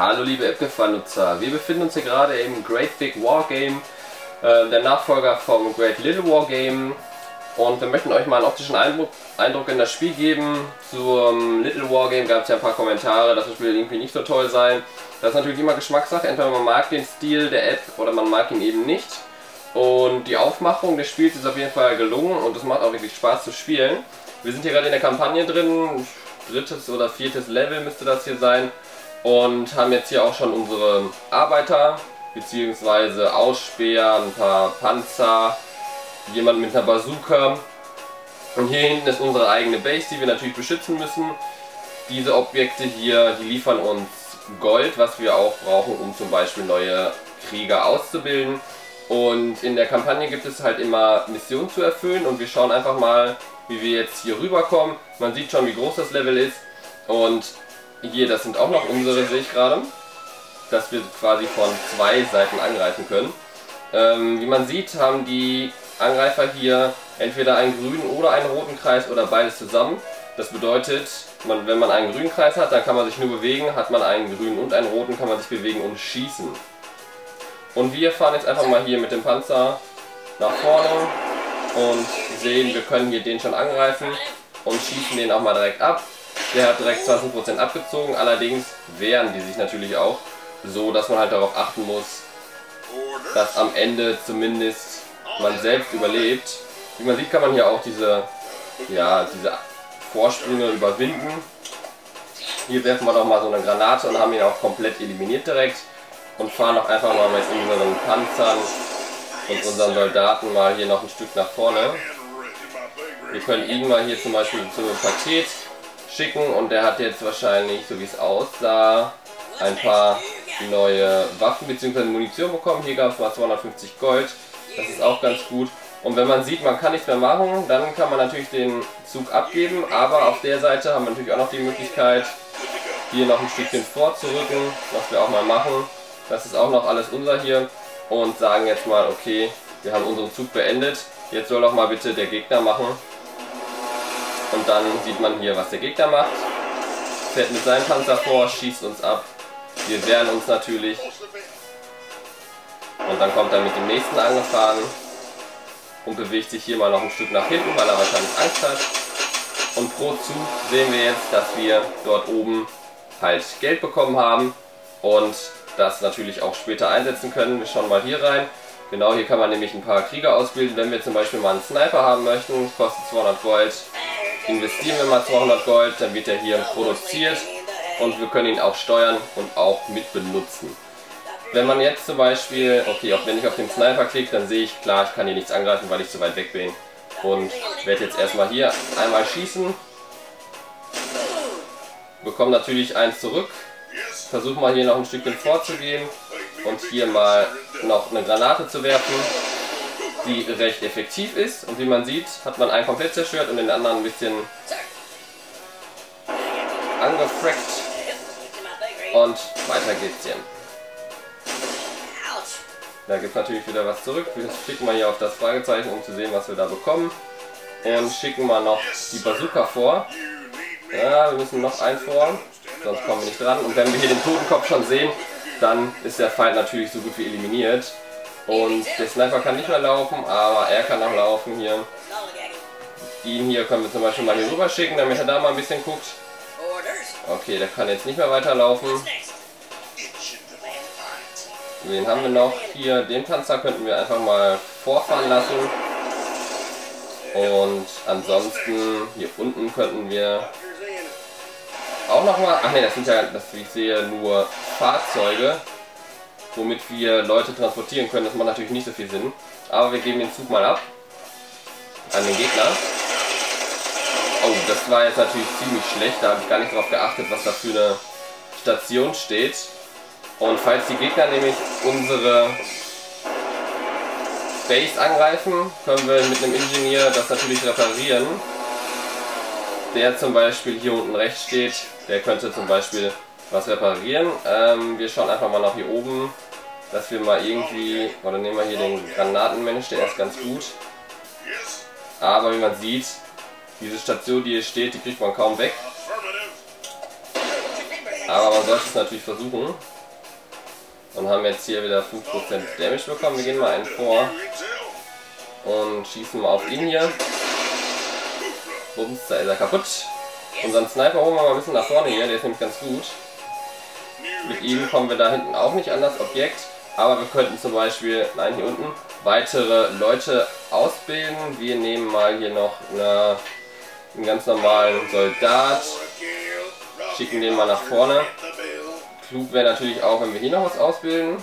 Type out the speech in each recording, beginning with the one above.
Hallo liebe Epcafan-Nutzer, wir befinden uns hier gerade im Great Big War Game, äh, der Nachfolger vom Great Little War Game und wir möchten euch mal einen optischen Eindruck, Eindruck in das Spiel geben. Zum Little War Game gab es ja ein paar Kommentare, dass das Spiel irgendwie nicht so toll sei. Das ist natürlich immer Geschmackssache, entweder man mag den Stil der App oder man mag ihn eben nicht. Und die Aufmachung des Spiels ist auf jeden Fall gelungen und es macht auch wirklich Spaß zu spielen. Wir sind hier gerade in der Kampagne drin, drittes oder viertes Level müsste das hier sein und haben jetzt hier auch schon unsere Arbeiter bzw. Ausspäher, ein paar Panzer, jemand mit einer Bazooka und hier hinten ist unsere eigene Base, die wir natürlich beschützen müssen. Diese Objekte hier, die liefern uns Gold, was wir auch brauchen, um zum Beispiel neue Krieger auszubilden. Und in der Kampagne gibt es halt immer Missionen zu erfüllen und wir schauen einfach mal, wie wir jetzt hier rüberkommen. Man sieht schon, wie groß das Level ist. Und hier, das sind auch noch unsere, sehe ich gerade. Dass wir quasi von zwei Seiten angreifen können. Ähm, wie man sieht, haben die Angreifer hier entweder einen grünen oder einen roten Kreis oder beides zusammen. Das bedeutet, man, wenn man einen grünen Kreis hat, dann kann man sich nur bewegen. Hat man einen grünen und einen roten, kann man sich bewegen und schießen. Und wir fahren jetzt einfach mal hier mit dem Panzer nach vorne und sehen, wir können hier den schon angreifen und schießen den auch mal direkt ab. Der hat direkt 20% abgezogen, allerdings wehren die sich natürlich auch, so dass man halt darauf achten muss, dass am Ende zumindest man selbst überlebt. Wie man sieht, kann man hier auch diese, ja, diese Vorsprünge überwinden. Hier werfen wir doch mal so eine Granate und haben ihn auch komplett eliminiert direkt und fahren auch einfach mal mit unseren Panzern und unseren Soldaten mal hier noch ein Stück nach vorne. Wir können ihn mal hier zum Beispiel zu einem Paket schicken und der hat jetzt wahrscheinlich, so wie es aussah, ein paar neue Waffen bzw. Munition bekommen. Hier gab es mal 250 Gold, das ist auch ganz gut. Und wenn man sieht, man kann nichts mehr machen, dann kann man natürlich den Zug abgeben, aber auf der Seite haben wir natürlich auch noch die Möglichkeit, hier noch ein Stückchen vorzurücken, was wir auch mal machen. Das ist auch noch alles unser hier und sagen jetzt mal, okay, wir haben unseren Zug beendet. Jetzt soll doch mal bitte der Gegner machen. Und dann sieht man hier, was der Gegner macht. Fährt mit seinem Panzer vor, schießt uns ab. Wir wehren uns natürlich. Und dann kommt er mit dem nächsten angefahren und bewegt sich hier mal noch ein Stück nach hinten, weil er wahrscheinlich Angst hat. Und pro Zug sehen wir jetzt, dass wir dort oben halt Geld bekommen haben und das natürlich auch später einsetzen können. Wir schauen mal hier rein. Genau, hier kann man nämlich ein paar Krieger ausbilden. Wenn wir zum Beispiel mal einen Sniper haben möchten, kostet 200 Gold. Investieren wir mal 200 Gold, dann wird er hier produziert und wir können ihn auch steuern und auch mit benutzen. Wenn man jetzt zum Beispiel, okay, auch wenn ich auf den Sniper klicke, dann sehe ich, klar, ich kann hier nichts angreifen, weil ich zu weit weg bin. Und werde jetzt erstmal hier einmal schießen. Bekomme natürlich eins zurück, versuche mal hier noch ein Stückchen vorzugehen und hier mal noch eine Granate zu werfen, die recht effektiv ist. Und wie man sieht, hat man einen komplett zerstört und den anderen ein bisschen angefrackt. Und weiter geht's hier. Da gibt es natürlich wieder was zurück. Wir schicken mal hier auf das Fragezeichen, um zu sehen, was wir da bekommen. Und schicken mal noch die Bazooka vor. Ja, wir müssen noch einen vor sonst kommen wir nicht dran. Und wenn wir hier den Totenkopf schon sehen, dann ist der Feind natürlich so gut wie eliminiert. Und der Sniper kann nicht mehr laufen, aber er kann auch laufen hier. Ihn hier können wir zum Beispiel mal hier rüber schicken, damit er da mal ein bisschen guckt. Okay, der kann jetzt nicht mehr weiterlaufen. Wen haben wir noch? Hier, den Panzer könnten wir einfach mal vorfahren lassen. Und ansonsten hier unten könnten wir auch nochmal, ach ne, das sind ja, das, wie ich sehe, nur Fahrzeuge, womit wir Leute transportieren können. Das macht natürlich nicht so viel Sinn. Aber wir geben den Zug mal ab an den Gegner. Oh, das war jetzt natürlich ziemlich schlecht. Da habe ich gar nicht darauf geachtet, was da für eine Station steht. Und falls die Gegner nämlich unsere Base angreifen, können wir mit einem Ingenieur das natürlich reparieren der zum Beispiel hier unten rechts steht, der könnte zum Beispiel was reparieren. Ähm, wir schauen einfach mal nach hier oben, dass wir mal irgendwie, oder nehmen wir hier den Granatenmensch, der ist ganz gut. Aber wie man sieht, diese Station, die hier steht, die kriegt man kaum weg. Aber man sollte es natürlich versuchen. Und haben jetzt hier wieder 5% Damage bekommen. Wir gehen mal einen vor. Und schießen mal auf ihn hier. Bums, da ist er kaputt. Unseren Sniper holen wir mal ein bisschen nach vorne hier, der ist nämlich ganz gut. Mit ihm kommen wir da hinten auch nicht an das Objekt. Aber wir könnten zum Beispiel, nein hier unten, weitere Leute ausbilden. Wir nehmen mal hier noch eine, einen ganz normalen Soldat, schicken den mal nach vorne. Klug wäre natürlich auch, wenn wir hier noch was ausbilden,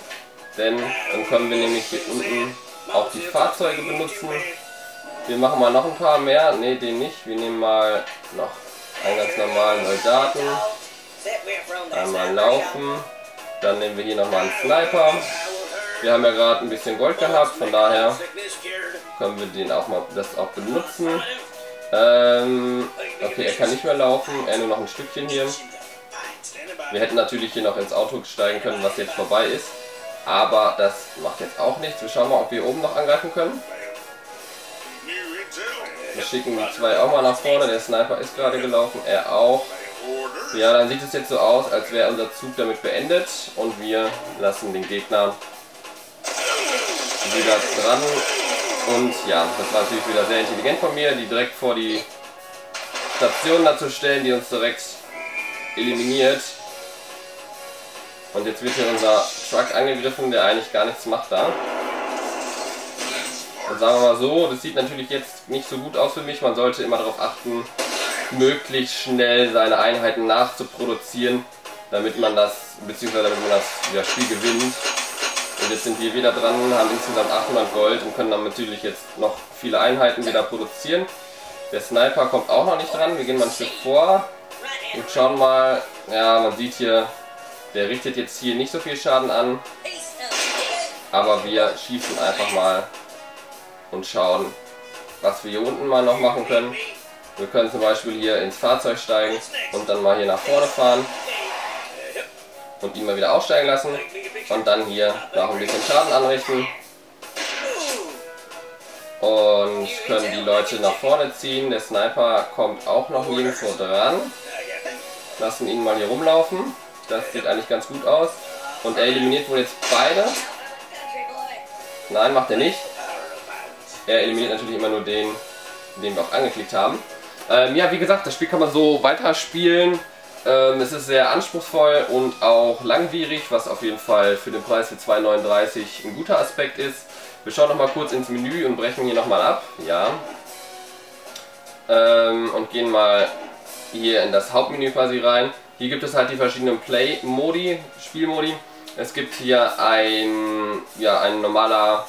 denn dann können wir nämlich hier unten auch die Fahrzeuge benutzen. Wir machen mal noch ein paar mehr, ne den nicht, wir nehmen mal noch einen ganz normalen Soldaten, einmal laufen, dann nehmen wir hier nochmal einen Sniper, wir haben ja gerade ein bisschen Gold gehabt, von daher können wir den auch mal das auch benutzen. Ähm, okay, er kann nicht mehr laufen, er nur noch ein Stückchen hier. Wir hätten natürlich hier noch ins Auto steigen können, was jetzt vorbei ist. Aber das macht jetzt auch nichts. Wir schauen mal, ob wir oben noch angreifen können. Wir schicken die zwei auch mal nach vorne. Der Sniper ist gerade gelaufen, er auch. Ja, dann sieht es jetzt so aus, als wäre unser Zug damit beendet. Und wir lassen den Gegner wieder dran. Und ja, das war natürlich wieder sehr intelligent von mir, die direkt vor die Station dazu stellen, die uns direkt eliminiert. Und jetzt wird hier unser Truck angegriffen, der eigentlich gar nichts macht da. Und sagen wir mal so, das sieht natürlich jetzt nicht so gut aus für mich. Man sollte immer darauf achten, möglichst schnell seine Einheiten nachzuproduzieren, damit man das, beziehungsweise damit man das ja, Spiel gewinnt. Und jetzt sind wir wieder dran, haben insgesamt 800 Gold und können dann natürlich jetzt noch viele Einheiten wieder produzieren. Der Sniper kommt auch noch nicht dran, wir gehen mal ein Stück vor und schauen mal, ja man sieht hier, der richtet jetzt hier nicht so viel Schaden an, aber wir schießen einfach mal und schauen, was wir hier unten mal noch machen können. Wir können zum Beispiel hier ins Fahrzeug steigen und dann mal hier nach vorne fahren und ihn mal wieder aussteigen lassen und dann hier noch ein bisschen Schaden anrichten und können die Leute nach vorne ziehen. Der Sniper kommt auch noch nirgendwo dran. Lassen ihn mal hier rumlaufen. Das sieht eigentlich ganz gut aus. Und er eliminiert wohl jetzt beide. Nein, macht er nicht. Er eliminiert natürlich immer nur den, den wir auch angeklickt haben. Ähm, ja, wie gesagt, das Spiel kann man so weiterspielen. Ähm, es ist sehr anspruchsvoll und auch langwierig, was auf jeden Fall für den Preis für 2,39 ein guter Aspekt ist. Wir schauen nochmal kurz ins Menü und brechen hier nochmal ab. Ja. Ähm, und gehen mal hier in das Hauptmenü quasi rein. Hier gibt es halt die verschiedenen Play-Modi, Spielmodi. Es gibt hier ein, ja, ein normaler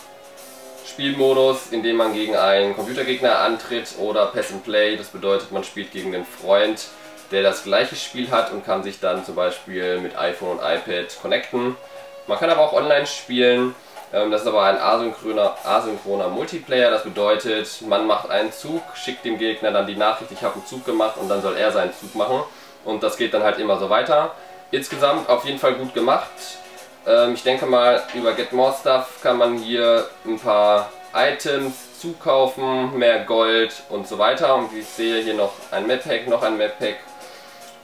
Spielmodus, in dem man gegen einen Computergegner antritt oder Pass and Play. Das bedeutet, man spielt gegen einen Freund der das gleiche Spiel hat und kann sich dann zum Beispiel mit iPhone und iPad connecten. Man kann aber auch online spielen. Ähm, das ist aber ein asynchroner, asynchroner Multiplayer. Das bedeutet, man macht einen Zug, schickt dem Gegner dann die Nachricht, ich habe einen Zug gemacht und dann soll er seinen Zug machen. Und das geht dann halt immer so weiter. Insgesamt auf jeden Fall gut gemacht. Ähm, ich denke mal, über Get More Stuff kann man hier ein paar Items zukaufen, mehr Gold und so weiter. Und wie ich sehe, hier noch ein Map Pack, noch ein Map Pack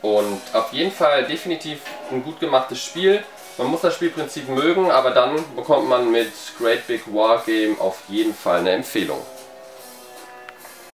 und auf jeden Fall definitiv ein gut gemachtes Spiel. Man muss das Spielprinzip mögen, aber dann bekommt man mit Great Big War Game auf jeden Fall eine Empfehlung.